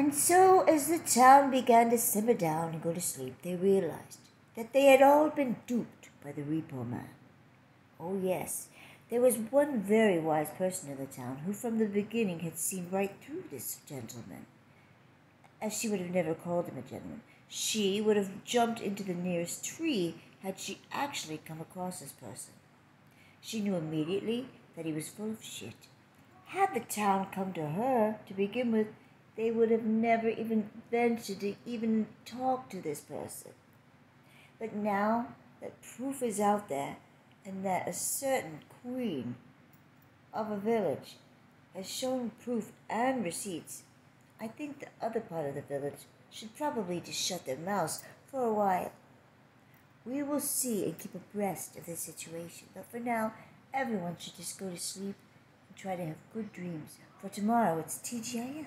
And so, as the town began to simmer down and go to sleep, they realized that they had all been duped by the repo man. Oh, yes, there was one very wise person in the town who from the beginning had seen right through this gentleman. As she would have never called him a gentleman, she would have jumped into the nearest tree had she actually come across this person. She knew immediately that he was full of shit. Had the town come to her to begin with, they would have never even ventured to even talk to this person. But now that proof is out there and that a certain queen of a village has shown proof and receipts, I think the other part of the village should probably just shut their mouths for a while. We will see and keep abreast of the situation, but for now, everyone should just go to sleep and try to have good dreams, for tomorrow it's TGIF.